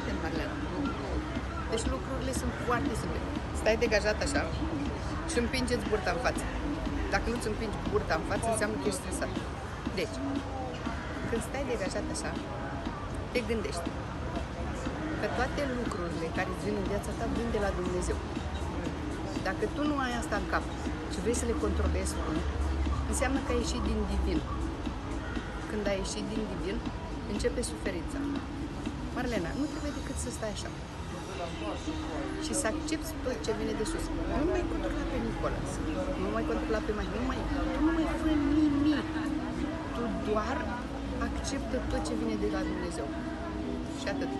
atent, Marlena. Deci lucrurile sunt foarte simple. Stai degajat așa și împingeți burta în față. Dacă nu-ți împingi burta în față, înseamnă că ești stresat. Deci, când stai degajat așa, te gândești că toate lucrurile care îți vin în viața ta vin de la Dumnezeu. Dacă tu nu ai asta în cap și vrei să le controlezi tu, înseamnă că ai ieșit din divin. Când ai ieșit din divin, începe suferința. Marlena, nu trebuie decât să stai așa și să accepti tot ce vine de sus. Nu mai controla pe Nicolas, nu mai controla pe mai, nu mai, tu nu mai fă nimic. Tu doar acceptă tot ce vine de la Dumnezeu. Și atât.